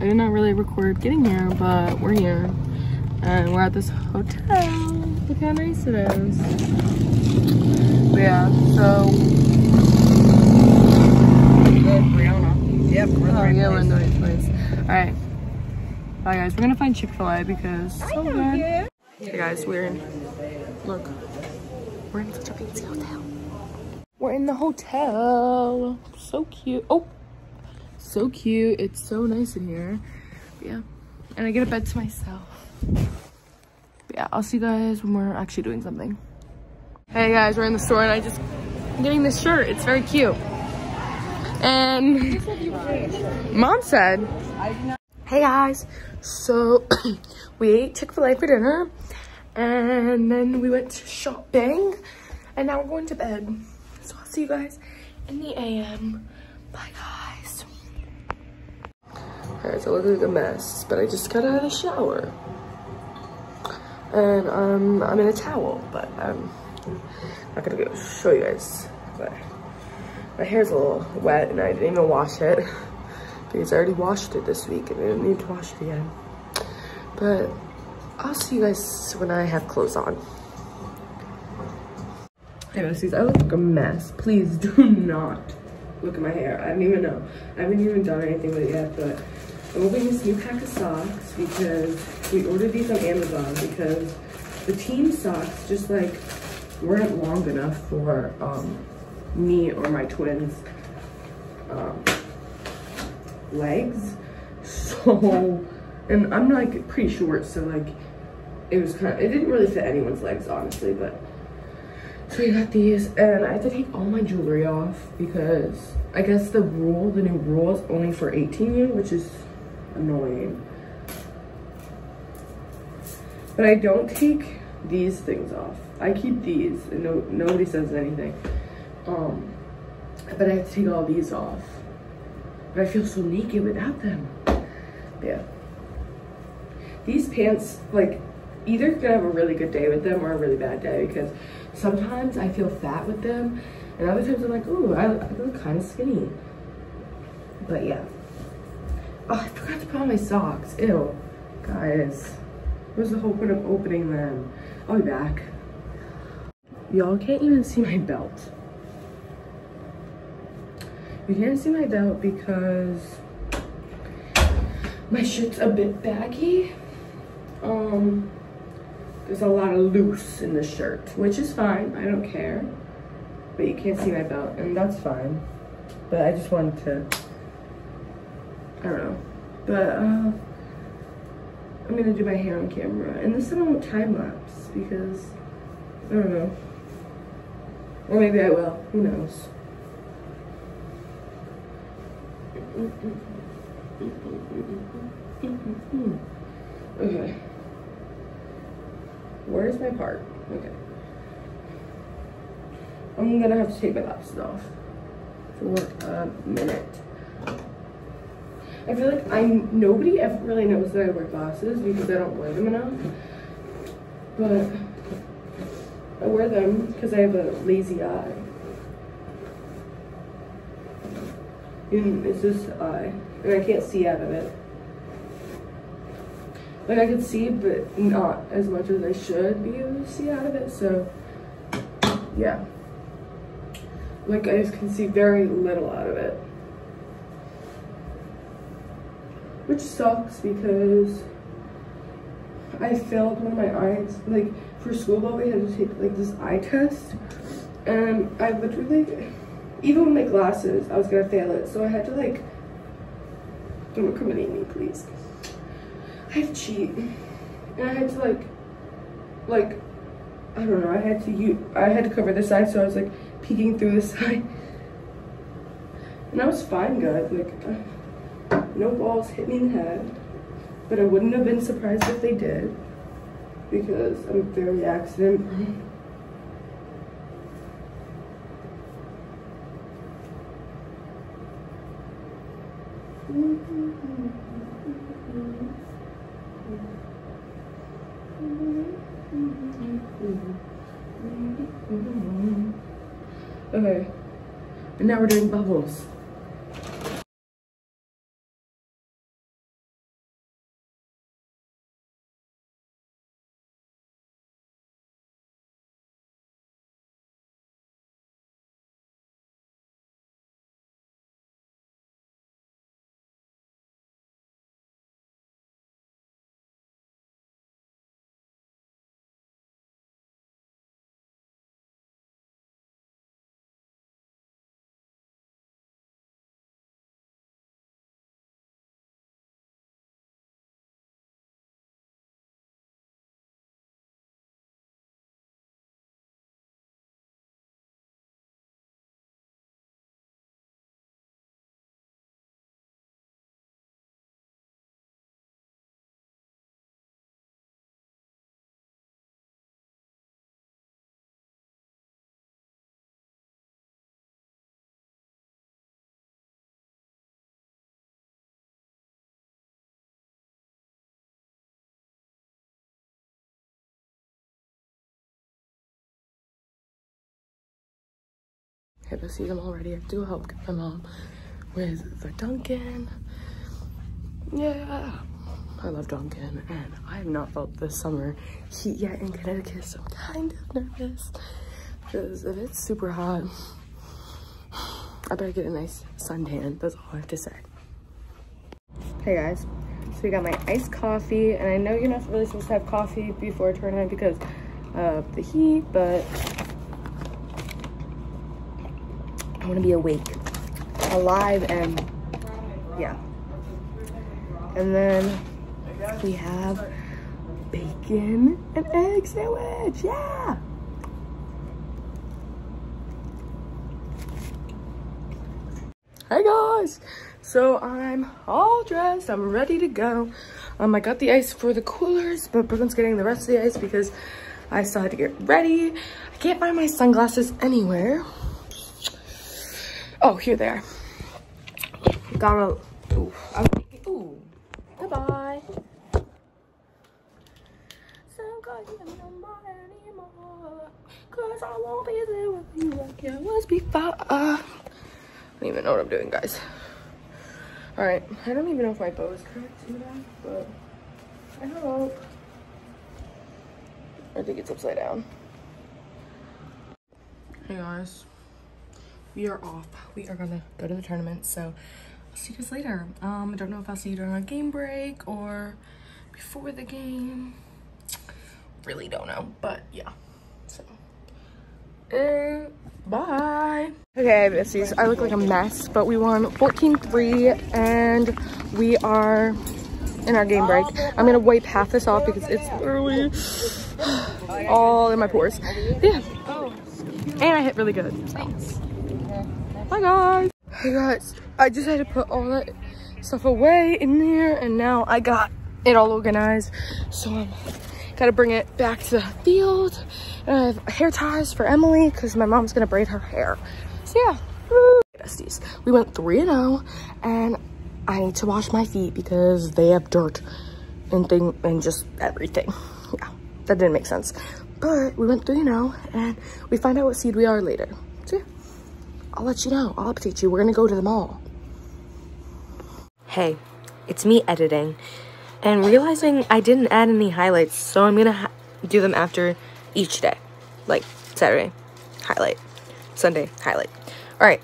I did not really record getting here, but we're here. And we're at this hotel. Look how nice it is. But yeah, so. Brianna. Yep, we're in the Oh, right yeah, we're in the place. right place. Alright. Bye, guys. We're gonna find Chick fil A because so good. Hey, guys, we're in. Look. We're in such a fancy hotel. We're in the hotel. So cute. Oh, so cute. It's so nice in here. Yeah. And I get a bed to myself. But yeah, I'll see you guys when we're actually doing something. Hey guys, we're in the store and I just I'm getting this shirt. It's very cute. And mom said, hey guys, so we ate Chick-fil-A for dinner and then we went to shopping and now we're going to bed. So I'll see you guys in the AM. Bye guys. Alright, so I look like a mess, but I just got out of the shower. And um, I'm in a towel, but I'm not gonna go show you guys. But my hair's a little wet and I didn't even wash it because I already washed it this week and I didn't need to wash it again. But I'll see you guys when I have clothes on. Hey besties, I look like a mess. Please do not look at my hair. I don't even know. I haven't even done anything with it yet, but I'm opening this new pack of socks because we ordered these on Amazon because the team socks just like weren't long enough for um, me or my twins um, legs. So, and I'm like pretty short, so like it was kind of, it didn't really fit anyone's legs honestly, but so we got these and I had to take all my jewelry off because I guess the rule, the new rule is only for 18U, which is annoying. But I don't take these things off. I keep these and no, nobody says anything. Um, but I have to take all these off. But I feel so naked without them. Yeah. These pants, like, either gonna have a really good day with them or a really bad day because sometimes I feel fat with them and other times I'm like, ooh, I, I look kind of skinny. But yeah. Oh, I forgot to put on my socks. Ew. Guys, what's the whole point of opening them? I'll be back. Y'all can't even see my belt. You can't see my belt because my shirt's a bit baggy. Um, there's a lot of loose in the shirt, which is fine. I don't care. But you can't see my belt, and that's fine. But I just wanted to, I don't know. But uh, I'm gonna do my hair on camera. And this time I won't time lapse because, I don't know. Or maybe I will, who knows. Okay. Where's my part? Okay. I'm gonna have to take my glasses off for a minute. I feel like I'm nobody ever really knows that I wear glasses because I don't wear them enough. But I wear them because I have a lazy eye. And it's this eye, and I can't see out of it. Like I can see, but not as much as I should be able to see out of it. So, yeah. Like I just can see very little out of it. Which sucks because I failed one of my eyes. Like for school, but we had to take like this eye test. And I literally, even with my glasses, I was gonna fail it. So I had to like, don't incriminate me, please. I cheat. And I had to like, like, I don't know, I had to use, I had to cover the side, so I was like peeking through the side. And I was fine, guys, like, no balls hit me in the head. But I wouldn't have been surprised if they did. Because I'm a very accident. Okay. And now we're doing bubbles. Hey, besties, I'm all ready. I go help my mom with the Dunkin'. Yeah. I love Dunkin', and I have not felt this summer heat yet in Connecticut, so I'm kind of nervous. Because if it's super hot, I better get a nice suntan. That's all I have to say. Hey guys, so we got my iced coffee, and I know you're not really supposed to have coffee before a tournament because of the heat, but I want to be awake, alive, and yeah. And then we have bacon and egg sandwich, yeah! Hey guys! So I'm all dressed, I'm ready to go. Um, I got the ice for the coolers, but Brooklyn's getting the rest of the ice because I still had to get ready. I can't find my sunglasses anywhere. Oh, here they are. Got a, ooh, ooh, goodbye. Cause I won't be there with you like I was before. I don't even know what I'm doing, guys. All right, I don't even know if my bow is correct but I hope. I think it's upside down. Hey guys, we are off. We are gonna go to the tournament, so I'll see you guys later. Um, I don't know if I'll see you during a game break or before the game. Really don't know, but yeah. So, uh, bye. Okay, besties, I look like a mess, but we won 14-3 and we are in our game break. I'm gonna wipe half this off because it's literally all in my pores. Yeah. And I hit really good. So. Bye guys. Hey guys, I just had to put all that stuff away in there and now I got it all organized. So I'm gotta bring it back to the field. And I have hair ties for Emily because my mom's gonna braid her hair. So yeah, Woo. besties. We went 3-0 and I need to wash my feet because they have dirt and thing and just everything. Yeah, that didn't make sense. But we went 3-0 and we find out what seed we are later. I'll let you know. I'll update you. We're gonna go to the mall. Hey, it's me editing and realizing I didn't add any highlights, so I'm gonna do them after each day. Like Saturday, highlight, Sunday, highlight. All right,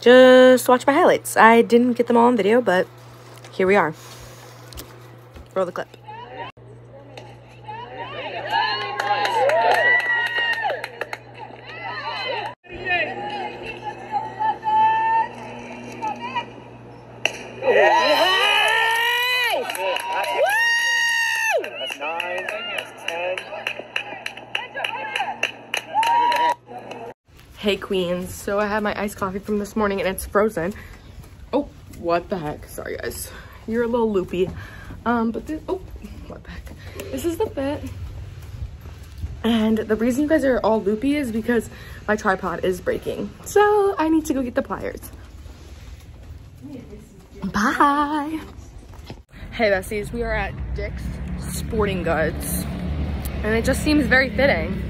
just watch my highlights. I didn't get them all on video, but here we are. Roll the clip. That's nine. That's ten. Hey queens, so I had my iced coffee from this morning and it's frozen. Oh, what the heck? Sorry guys, you're a little loopy. Um, but this, oh, what the heck? This is the fit. And the reason you guys are all loopy is because my tripod is breaking. So I need to go get the pliers. Bye. Hey besties, we are at Dick's Sporting Goods. And it just seems very fitting.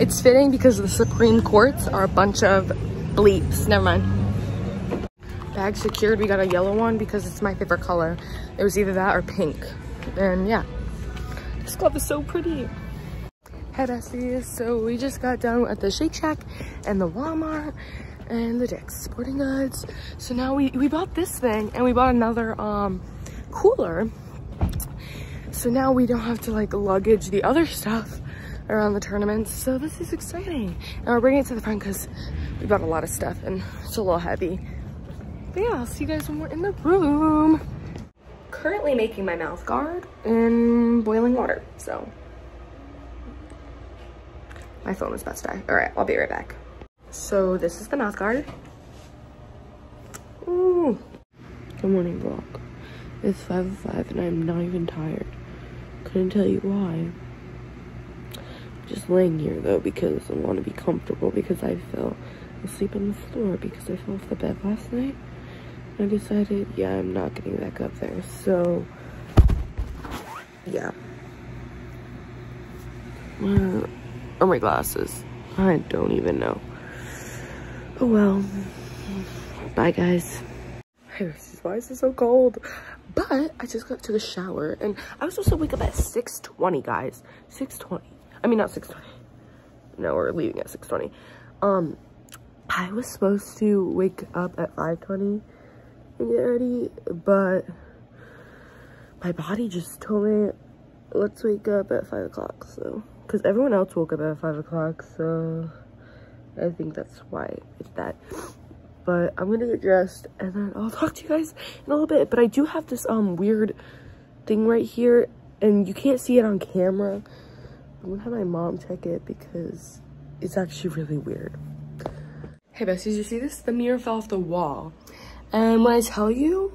It's fitting because the Supreme Courts are a bunch of bleeps. Never mind. Bag secured. We got a yellow one because it's my favorite color. It was either that or pink. And yeah, this glove is so pretty. Hey besties, so we just got done at the Shake Shack and the Walmart and the Dick's Sporting Goods. So now we, we bought this thing and we bought another um, cooler. So now we don't have to like luggage the other stuff around the tournament. So this is exciting. And we're bringing it to the front because we bought a lot of stuff and it's a little heavy. But yeah, I'll see you guys when we're in the room. Currently making my mouth guard in boiling water, so. My phone is about to die. All right, I'll be right back. So this is the mouth guard. Ooh. Good morning, vlog. It's 5 of 5 and I'm not even tired. Couldn't tell you why. Just laying here though because I want to be comfortable because I fell asleep on the floor because I fell off the bed last night. I decided, yeah, I'm not getting back up there. So, yeah. Where are my glasses? I don't even know. Oh well. Bye, guys. Hey, why is it so cold? But I just got to the shower and I was supposed to wake up at 6.20, guys. 6.20. I mean, not 6.20. No, we're leaving at 6.20. Um, I was supposed to wake up at 5.20 and get ready, but my body just told me, let's wake up at 5 o'clock, so. Because everyone else woke up at 5 o'clock, so I think that's why it's that but I'm gonna get dressed and then I'll talk to you guys in a little bit. But I do have this um weird thing right here and you can't see it on camera. I'm gonna have my mom check it because it's actually really weird. Hey besties, you see this? The mirror fell off the wall. And when I tell you,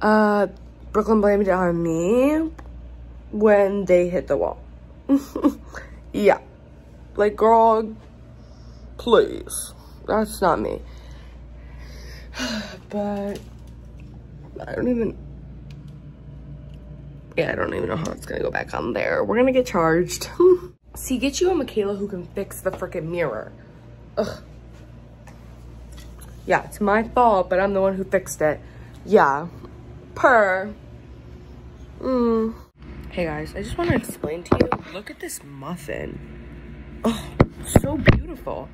uh, Brooklyn blamed it on me when they hit the wall. yeah. Like, girl, please that's not me. but I don't even, yeah, I don't even know how it's gonna go back on there. We're gonna get charged. See, get you a Michaela who can fix the freaking mirror. Ugh. Yeah, it's my fault, but I'm the one who fixed it. Yeah, per. Mm. Hey guys, I just want to explain to you, look at this muffin. Oh, so beautiful.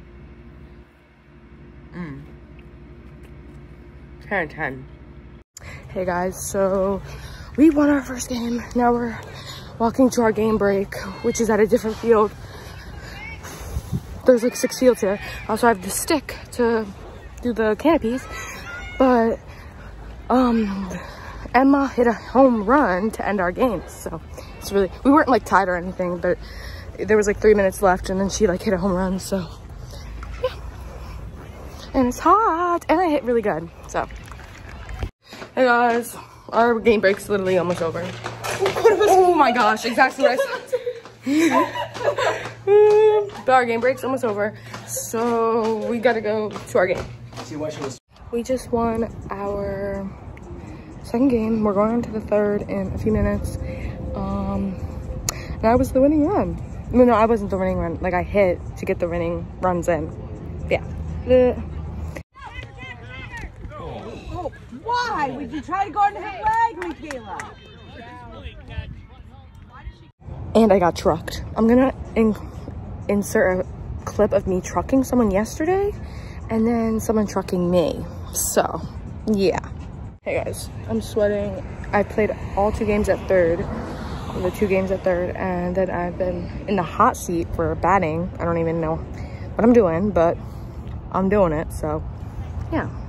Mm. 10 10. Hey guys, so we won our first game. Now we're walking to our game break, which is at a different field. There's like six fields here. Also, I have the stick to do the canopies, but um, Emma hit a home run to end our game. So it's really, we weren't like tied or anything, but there was like three minutes left and then she like hit a home run. So yeah. and it's hot and I hit really good. So, hey guys, our game break's literally almost over. oh my gosh, exactly what I said. but our game break's almost over. So we gotta go to our game. We just won our second game. We're going on to the third in a few minutes. Um, and I was the winning run. No, no, I wasn't the winning run. Like I hit to get the winning runs in. Yeah. The Why would you try to go into her leg, Michaela? And I got trucked. I'm gonna in insert a clip of me trucking someone yesterday and then someone trucking me. So, yeah. Hey guys, I'm sweating. I played all two games at third, the two games at third, and then I've been in the hot seat for batting. I don't even know what I'm doing, but I'm doing it, so yeah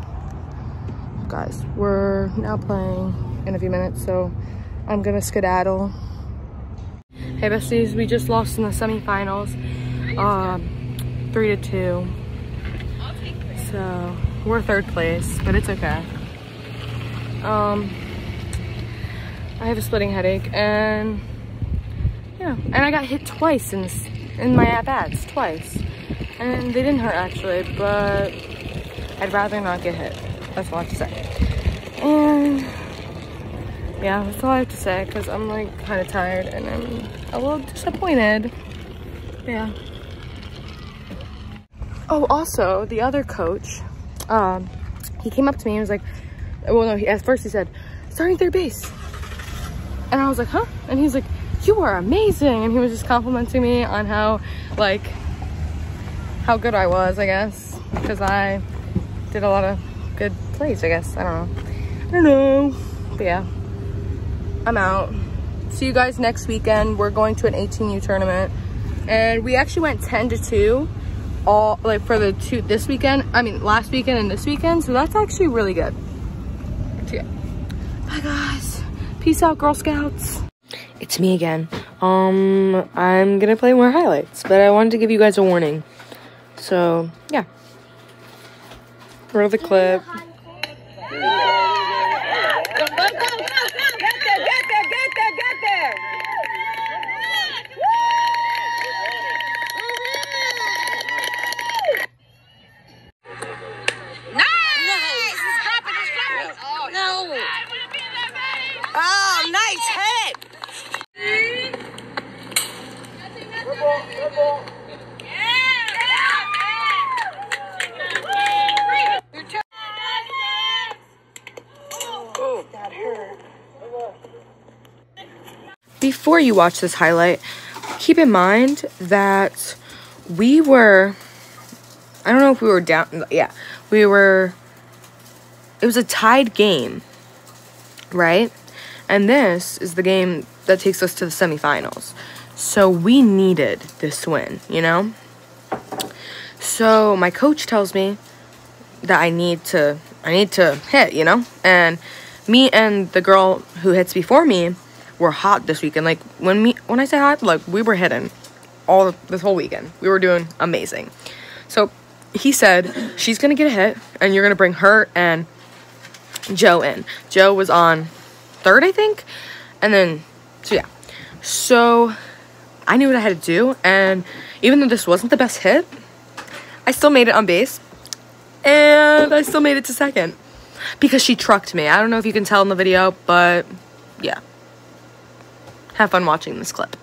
guys. We're now playing in a few minutes so i'm gonna skedaddle. Hey besties we just lost in the semifinals um three to two. So we're third place but it's okay. Um i have a splitting headache and yeah and i got hit twice in this in my at bats twice. And they didn't hurt actually but i'd rather not get hit. That's all I have to say. And yeah, that's all I have to say because I'm like kind of tired and I'm a little disappointed. Yeah. Oh, also the other coach, um, he came up to me and was like, well, no, he, at first he said, starting third base. And I was like, huh? And he's like, you are amazing. And he was just complimenting me on how, like, how good I was, I guess. Because I did a lot of good plays, I guess. I don't know. I don't know. But yeah, I'm out. See you guys next weekend. We're going to an 18U tournament. And we actually went 10 to 2 all like for the two this weekend. I mean last weekend and this weekend. So that's actually really good. So yeah. Bye guys. Peace out, Girl Scouts. It's me again. Um, I'm gonna play more highlights, but I wanted to give you guys a warning. So, yeah. Roll the clip. Oh, nice hit! Good ball, good ball. Before you watch this highlight, keep in mind that we were, I don't know if we were down, yeah, we were, it was a tied game, right? And this is the game that takes us to the semifinals. So we needed this win, you know? So my coach tells me that I need to I need to hit, you know? And me and the girl who hits before me were hot this weekend. Like when me when I say hot, like we were hitting all this whole weekend. We were doing amazing. So he said she's gonna get a hit and you're gonna bring her and Joe in. Joe was on third, I think. And then so yeah. So I knew what I had to do and even though this wasn't the best hit, I still made it on base. And I still made it to second. Because she trucked me. I don't know if you can tell in the video, but yeah. Have fun watching this clip.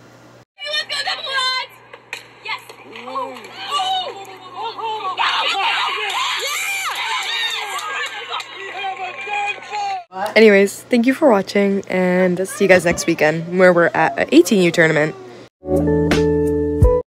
Anyways, thank you for watching, and see you guys next weekend where we're at an 18U tournament.